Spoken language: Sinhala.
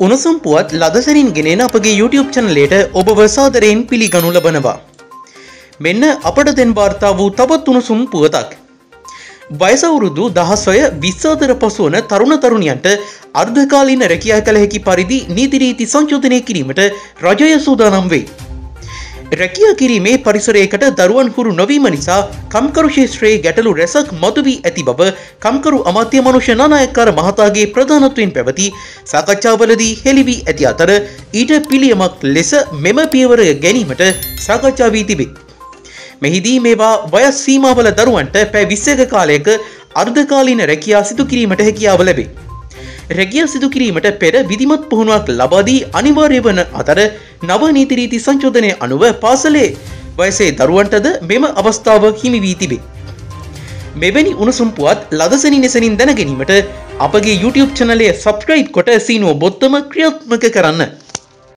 උණුසුම් පුවත් ලදසරින් ගෙනෙන අපගේ YouTube චනලයට ඔබ වසාදරයෙන් පිළිගනු ලබනවා. මෙන්න අපට දෙන් වාර්තා වූ තවත් උණුසුම් පුවතක්. වයසවුරුදු දහස්වය විස්සාදර පසුවන තරුණ තරුණියන්ට අර්ධකාලීන රැකියා කළ හැකි පරිදි නීතිරීති සංචෝධනය කිරීමට රජය සූදානම් වේ. රැකියා කිරීමේ පරිසරයකට දරුවන් හුරු නොවීම නිසා කම්කරු ශේත්‍රයේ ගැටලු රැසක් මතුවී ඇති බව කම්කරු අමාත්‍ය මනුෂ්‍ය නායකර මහතාගේ ප්‍රධානත්වයෙන් පැවති සාකච්ඡාවලදී හෙළිවී ඇති අතර ඊට පිළියමක් ලෙස මෙම පියවර ගැනීමට සාකච්ඡා වී තිබේ. මෙහිදී මේවා වයස් සීමාවල දරුවන්ට පැ විස්සක කාලයක අර්ධකාලීන රැකියා සිදු කිරීමට හැකියාව ලැබේ. රැකිය සිදු කිරීමට පෙර විදිමත් පුහුණුවක් ලබාදී අනිවාර්ය වන අතර නව නීතිරීති සංචෝධනය අනුව පාසලේ වයසේ දරුවන්ටද මෙම අවස්ථාව හිමි වී තිබේ. මෙවැනි උණුසුම්පුවත් ලදසනි නිසනින් දැනගැනීමට අපගේ YouTube චනලය සබස්ක්‍රයිබ් කොට සීනුව බොත්තම ක්‍රියාත්මක කරන්න.